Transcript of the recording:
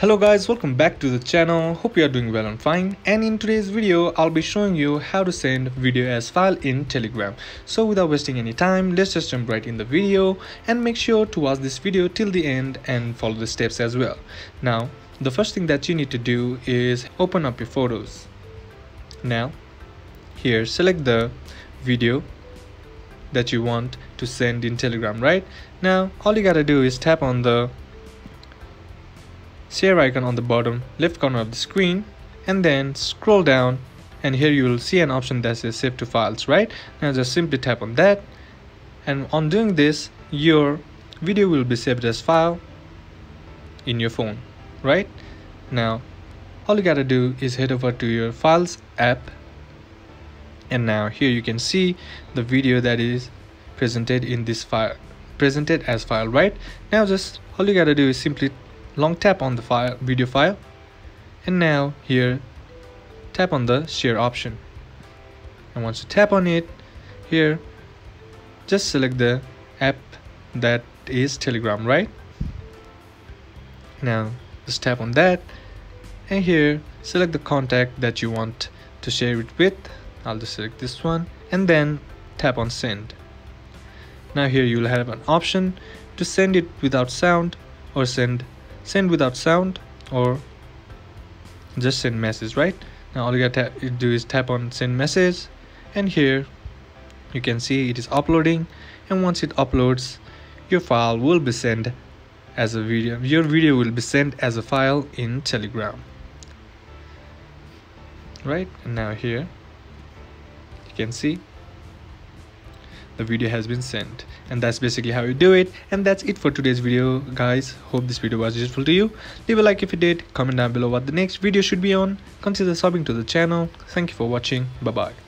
Hello guys, welcome back to the channel. Hope you are doing well and fine. And in today's video, I'll be showing you how to send video as file in Telegram. So without wasting any time, let's just jump right in the video and make sure to watch this video till the end and follow the steps as well. Now, the first thing that you need to do is open up your photos. Now, here select the video that you want to send in Telegram, right? Now, all you gotta do is tap on the share icon on the bottom left corner of the screen and then scroll down and here you will see an option that says save to files right? Now just simply tap on that and on doing this your video will be saved as file in your phone right? Now all you gotta do is head over to your files app and now here you can see the video that is presented in this file presented as file right? Now just all you gotta do is simply long tap on the file video file. And now here tap on the share option. And once you tap on it here just select the app that is telegram right? Now just tap on that. And here select the contact that you want to share it with. I'll just select this one. And then tap on send. Now here you'll have an option to send it without sound or send send without sound or just send message right? Now all you gotta do is tap on send message and here you can see it is uploading and once it uploads your file will be sent as a video your video will be sent as a file in telegram. Right? And now here you can see the video has been sent. And that's basically how you do it. And that's it for today's video guys. Hope this video was useful to you. Leave a like if you did. Comment down below what the next video should be on. Consider subbing to the channel. Thank you for watching. Bye bye